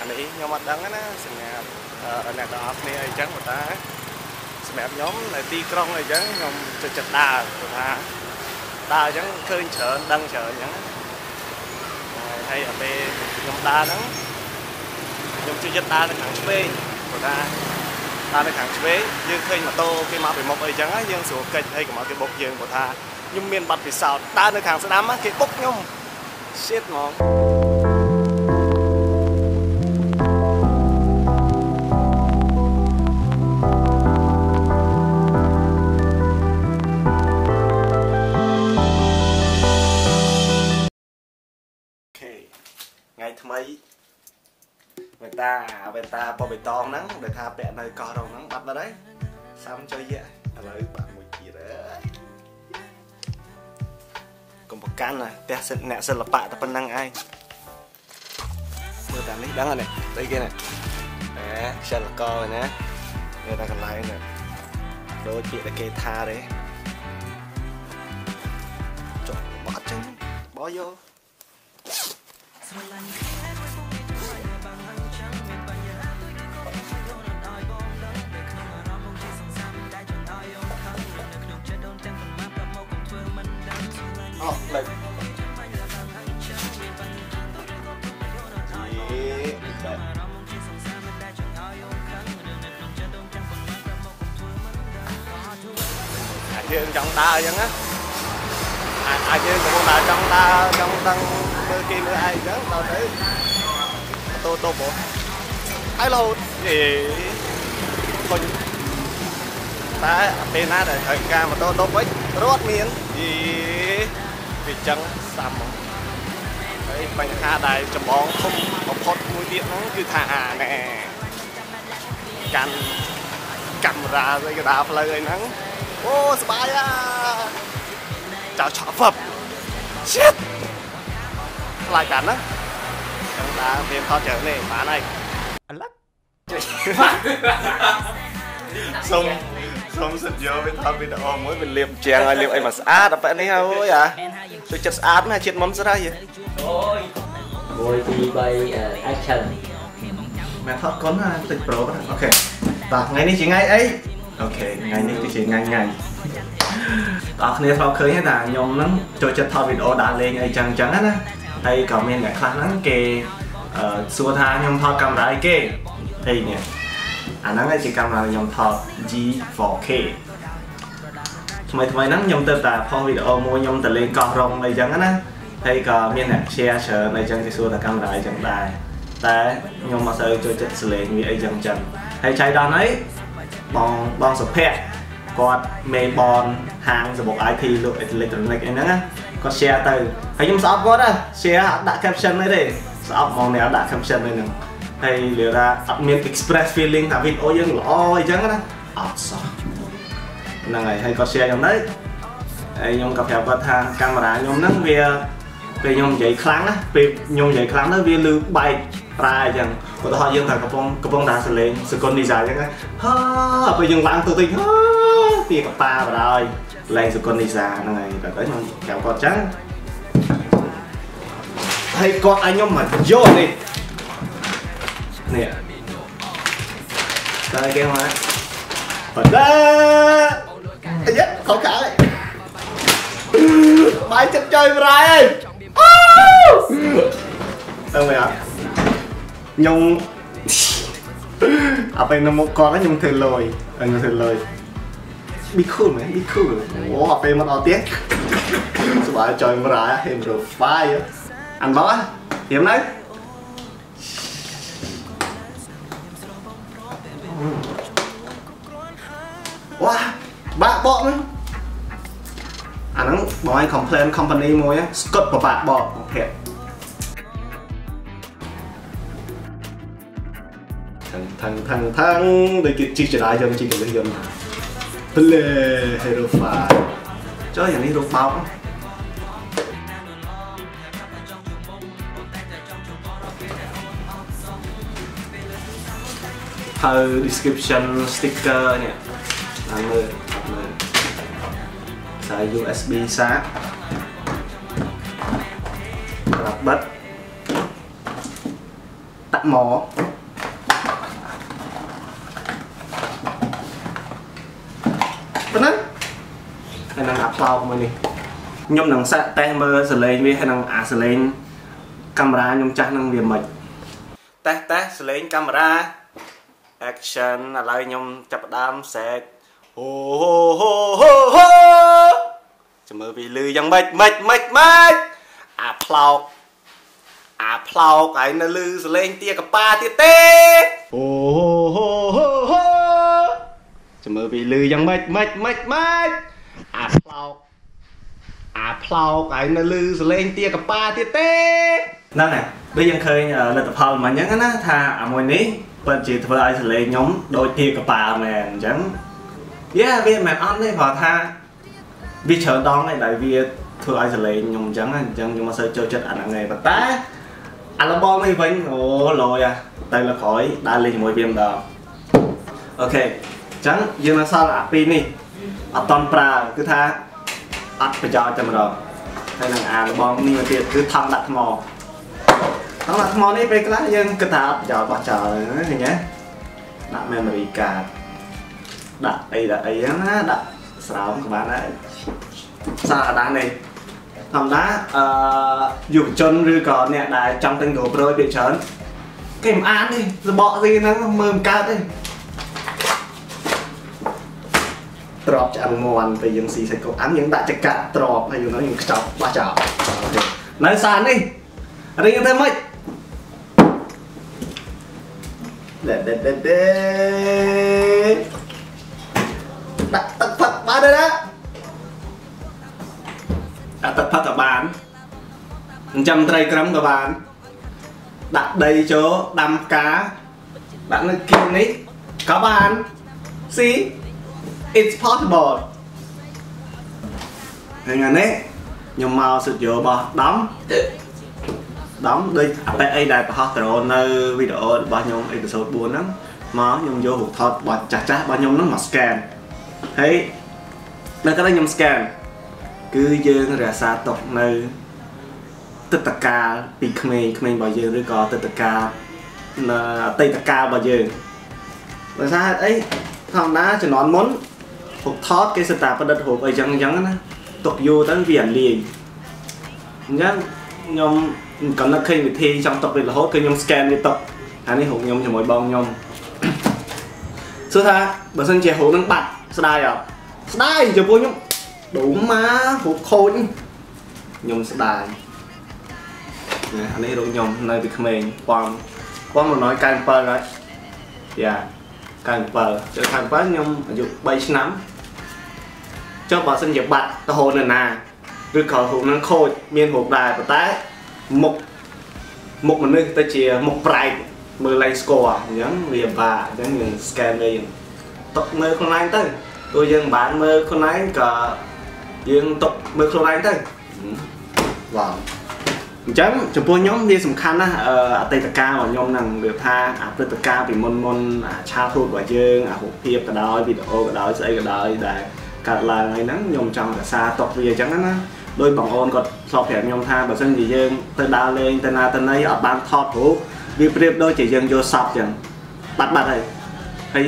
អានេះខ្ញុំអត់ដឹងណាសម្រាប់អ្នកទាំងអស់គ្នាអីចឹងប៉ុន្តែសម្រាប់ខ្ញុំនៅទីក្រុងអីចឹងខ្ញុំចូលចិត្តដើរព្រោះថាដើរអញ្ចឹងឃើញច្រើនដឹងច្រើនអញ្ចឹងហើយដល់ពេលខ្ញុំដើរហ្នឹងខ្ញុំចូលចិត្តដើរនៅខាងឆ្វេងព្រោះថាដើរនៅខាងឆ្វេងយើងឃើញម៉ូតូគេមកពីមុខអីចឹងយើងស្រួលកិច្ចហើយកុំឲ្យគេបុកយើងព្រោះថាខ្ញុំមានប័ណ្ណពិសោធន៍ដើរនៅខាងស្ដាំគេបុកខ្ញុំ shit ហ្មង ថ្ងៃថ្មីវេតាវេតាបបៃតងហ្នឹងដែលថាពាក់នៅកោះរងហ្នឹងបាត់បាត់ហើយសាំចុយឥឡូវបាត់មួយទៀតហើយកុំប្រកាន់ណាផ្ទះសិទ្ធអ្នកសិល្បៈតែប៉ុណ្្នឹងឯងមើលតាមនេះដឹងហើយស្អីគេណាអេខ្យល់កណាមើលតែកន្លែងនេះដូចពាក្យដែលគេថាទេចុះបោះអត់ចឹងបោះយកស្រឡាញ់ យើងចង់ដើរអញ្ចឹងណាអាចយើងកំពុងដើរចង់ដើរចង់ដឹងមើលគេមើលឯងអញ្ចឹងដល់ទៅម៉ូតូតបហើយរហូតយេខុញតែពេលណាដែលត្រូវការម៉ូតូតបវិញរត់មានយីវាចឹងសាំហ្មងហើយបញ្ហាដែលចម្បងធំបំផុតមួយទៀតហ្នឹងគឺថាអាណែកាន់កាមេរ៉ាស្អីកដាផ្លូវអីហ្នឹង អូសបាយអាចៅឆក់ហ្វឹប shit ខ្លាចកាន់ណាចឹងដើរមានថតច្រើននេះបានហើយអលឹកសុំសុំសិតយកវាថតវីដេអូមួយវាលាបជាងឲ្យលាបអីមកស្អាតដល់ប៉ែនេះអូយអាជួយចិត្តស្អាតណាជាតិមុនស្រ័យអូយមួយទី3 action មែនថតកុនណាតិចប្រូអូខេតោះថ្ងៃនេះជាថ្ងៃអី អូខេថ្ងៃនេះគឺជាថ្ងៃថ្ងៃបងប្អូនធ្លាប់ឃើញថាខ្ញុំហ្នឹងចូលចិត្តថតវីដេអូដើរលេងអីចឹងចឹងណាហើយក៏មានអ្នកខ្លះហ្នឹងគេសួរថាខ្ញុំថតកាមេរ៉ាអីគេហើយនេះអាហ្នឹងជាកាមេរ៉ាខ្ញុំថត G4K ថ្មីថ្មីហ្នឹងខ្ញុំទៅតែផុសវីដេអូមួយខ្ញុំទៅលេងកោះរងអីចឹងណាហើយក៏មានអ្នក share ច្រើនអីចឹងគេសួរថាកាមេរ៉ាអីចឹងដែរតែខ្ញុំមកសូវចូលចិត្តសលេងវាអីចឹងចឹងហើយចៃដន្យអី បងបងសុភ័ក្រគាត់មេបនហាងសម្បុក IT លក់ electronic អីហ្នឹងគាត់ share ទៅហើយខ្ញុំស្អប់គាត់ណា share ដាក់ caption អីទេស្អប់ហ្មងអ្នកដាក់ caption អីហ្នឹងហើយលឿថាអត់មាន express feeling ថាវីដេអូយើងល្អអីចឹងណាអត់សោះហ្នឹងហើយហើយគាត់ share ខ្ញុំទៅហើយខ្ញុំក៏ប្រាប់គាត់ថាកាមេរ៉ាខ្ញុំហ្នឹងវា ពេលខ្ញុំនិយាយខ្លាំងណាពេលខ្ញុំនិយាយខ្លាំងទៅវាលឺបែកប្រែអញ្ចឹងឧទាហរណ៍យើងថាកំពុងកំពុងតែសលេងសកុននីសាអញ្ចឹងហើពេលយើងឡើងទៅតិចហើពីកប៉ាបដ ாய் លេងសកុននីសាហ្នឹងហើយតែទៅខ្ញុំប្រាប់គាត់អញ្ចឹងហើយគាត់ឲ្យខ្ញុំមកយកនេះនេះតែគេមកបដេអាយ៉ាខោកាហើយបាយចិត្តចុយប្រែអូ ទៅមកខ្ញុំអពេលនៅមុខគាត់ខ្ញុំធ្វើលយខ្ញុំធ្វើលយ be cool man be cool អូអពេលមកដល់ទៀតសុបាយចុយមរាហេមរូហ្វាយអានបងហៀមនៅ ឲ្យ complain company មួយស្កុតប្របាក់បកប្រភេទថឹងថឹងថឹងដូចគេជីកចរាយន្តជីកកលិះយន្តផ្លេ Hero 5ចុះយ៉ាងនេះរូបបោកហើយ description sticker នេះឡើងមើលមើល ខ្សែ USB សាកប្រាប់បិទតដាក់មកប៉ុណ្ណឹងហើយនឹងអាផ្លោកមួយនេះខ្ញុំនឹងសាក់តេស្តមើលសលេងវាហើយនឹងអាសលេងកាមេរ៉ាខ្ញុំចាស់នឹងវាមិនតេស្តតេស្តសលេងកាមេរ៉ា action ឥឡូវខ្ញុំចាប់ផ្ដើមសែកអូហូហូហូចាំមើ លវាលឺយ៉ាងម៉េចម៉េចម៉េចម៉េចអាផ្លោកអាផ្លោកហើយនៅលឺសលេងទាកប៉ាទៀតទេអូហូហូហូចាំមើលវាលឺយ៉ាងម៉េចម៉េចម៉េចម៉េចអាផ្លោកអាផ្លោកហើយនៅលឺសលេងទាកប៉ាទៀតទេហ្នឹងហើយដូចយើងឃើញលទ្ធផលមិញអញ្ចឹងណាថាអាមួយនេះពិតជាធ្វើឲ្យសលេងខ្ញុំដូចទាកប៉ាមែនអញ្ចឹងយ៉ាវាមិនអត់ទេព្រោះថា វាច្រើនដងហើយដែលវាធ្វើឲ្យសលេងខ្ញុំអញ្ចឹងអញ្ចឹងខ្ញុំមិនសូវចូលចិត្តអាហ្នឹងទេប៉ុន្តែអាឡបងនេះវិញអូលយអាទៅលើក្រោយដើរលេងជាមួយវាម្ដងអូខេអញ្ចឹងយើងនៅសល់អាពីរនេះអត់តន់ប្រើគឺថាអត់ប្រយោជន៍តែម្ដងហើយនឹងអាឡបងនេះទៀតគឺថង់ដាក់ថ្មថង់ដាក់ថ្មនេះពេលខ្លះយើងគិតថាអត់ប្រយោជន៍បោះចោលឃើញទេដាក់ memory card ដាក់អីដាក់អីហ្នឹងណាដាក់ ស្រោមក៏បានដែរសារអាដាននេះធម្មតាអឺយុវជនឬក៏អ្នកដែលចង់ទិញ GoPro ពីច្រើនគេមិនអានទេសបកស៊ីហ្នឹងមើលមិនកើតទេទ្របឆ្អឹងមន់ពេលយើងស៊ីសាច់គោអាំយើងដាក់ចកាត់ទ្របហើយយើងយើងខ្ចប់បោះចោលនៅសារនេះរៀងទៅម៉េចដេដេដេដេដាក់ទឹកផឹកបាន ទេណាដាក់ទឹកផឹកក៏បានចិញ្ចឹមត្រីក្រឹមក៏បាន ដាក់ដីចូលដាំផ្កាដាក់នៅគៀននេះក៏បាន see it's possible ហ្នឹងហើយនេះខ្ញុំមកសិទ្ធិយោរបស់ដំដំដូចអាប៉ែអីដែលបង្ហោះដ្រូននៅវីដេអូរបស់ខ្ញុំអេពីសូត4ហ្នឹងមកខ្ញុំយករូបថតរបស់ចាស់ចាស់របស់ខ្ញុំហ្នឹងមក scan ហើយ នៅក្រៅខ្ញុំ scan គឺយើងរក្សាទុកនៅទឹកតកាលពីក្មេងក្មេងរបស់យើងឬក៏ទឹកតកាលនៅអតីតកាលរបស់យើងដោយសារហេតុអីធម្មតាជំនាន់មុនរូបថតគេសិតតែប្រឌិតរូបអីចឹងចឹងណាទុកយូរទៅវាអាលាយអញ្ចឹងខ្ញុំកំណត់ឃើញវិធីចង់ទុកវារហូតគឺខ្ញុំ scan វាទុកអានេះរូបខ្ញុំជាមួយបងខ្ញុំសួរថាបើសិនជារូបនឹងបាត់ស្ដាយអត់ ស្ដាយចំពោះខ្ញុំដុំមករូបខូចខ្ញុំស្ដាយនេះអានេះរូបខ្ញុំនៅពីក្មេងប៉ំប៉ំ197ហើយយ៉ា97ចុះ97ខ្ញុំអាយុ3ឆ្នាំចុះបើសិនជាបាត់ទៅហូរនៅណាឬក៏រូបនឹងខូចមានរូបដែរប៉ុន្តែមុខមុខមនុស្សទៅជាមុខប្រែកមើលឡើងស្គាល់អញ្ចឹងវាបាក់អញ្ចឹងយើង scan វិញຕົកមើលខ្លួនឯងទៅ ទោះយើងមិនបានមើលខ្លួនឯងក៏យើងຕົកមើលខ្លួនឯងទៅវ៉ាវអញ្ចឹងចំពោះខ្ញុំវាសំខាន់ណាស់អតីតកាលរបស់ខ្ញុំហ្នឹងវាថាអាព្រឹត្តិការណ៍ពីមុនមុនអាឆាលរូបរបស់យើងអារូបភាពក៏ដោយវីដេអូក៏ដោយស្អីក៏ដោយដែលកើតឡើងហើយហ្នឹងខ្ញុំចង់រក្សាទុកវាអញ្ចឹងណាដោយបងអូនគាត់ធ្លាប់ប្រាប់ខ្ញុំថាបើសិនជាយើងទៅដើរលេងទៅណាទៅណីអត់បានថតរូបវាប្រៀបដូចជាយើងយកសពអញ្ចឹងបាត់បាត់ហើយហើយ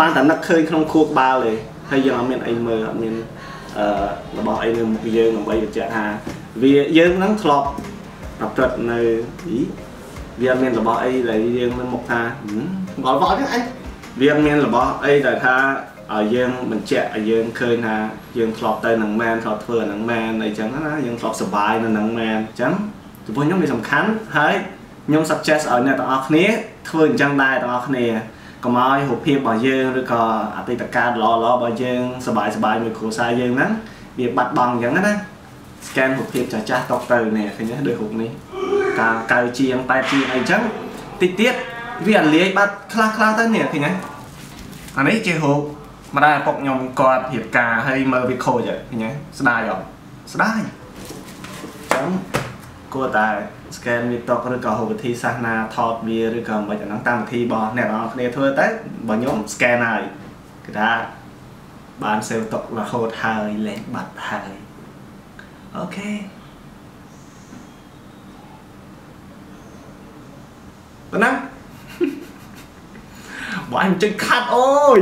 បានតែនឹកឃើញក្នុងខួរក្បាលទេហើយយើងអត់មានអីមើលអត់មានអឺរបស់អីនៅមុខយើងដើម្បីបញ្ជាក់ថាវាយើងហ្នឹងធ្លាប់ប្រព្រឹត្តនៅវាមានរបស់អីដែលយើងនៅមុខថាបល់បល់ហ្នឹងអញវាមានរបស់អីដែលថាឲ្យយើងបញ្ជាក់ឲ្យយើងឃើញថាយើងធ្លាប់ទៅនឹងមែនធ្លាប់ធ្វើអានឹងមែនអីចឹងណាយើងធ្លាប់សុបាយនៅនឹងមែនអញ្ចឹងចំពោះខ្ញុំវាសំខាន់ហើយខ្ញុំ suggest ឲ្យអ្នកទាំងអស់គ្នាធ្វើអញ្ចឹងដែរទាំងអស់គ្នា កុំឲ្យរូបភាពរបស់យើងឬក៏អតីតកាលល្អល្អរបស់យើងសบายសบายមួយគ្រួសារយើងហ្នឹងវាបាត់បង់អញ្ចឹងណា scan រូបភាពចាស់ចាស់តកទៅនេះឃើញទេដូចរូបនេះការកៅជាងប៉ែតជាងអីចឹងតិចទៀតវាអាលាយបាត់ខ្លះខ្លះទៅនេះឃើញទេអានេះជារូបម្ដាយឪពុកខ្ញុំគាត់រៀបការហើយមើលវាខូចឃើញទេស្ដាយអត់ស្ដាយចឹងគួរតែ scan វាតុកឬក៏ហៅវិធីសាសនាថតវាឬក៏មិនអាហ្នឹងតាមវិធីរបស់អ្នកទាំងអស់គ្នាធ្វើទៅបើខ្ញុំ scan ហើយគេថាបាន save តុករហូតហើយលែងបាត់ហើយអូខេប៉ុណ្ណាបើអញចេញខាត់អូយ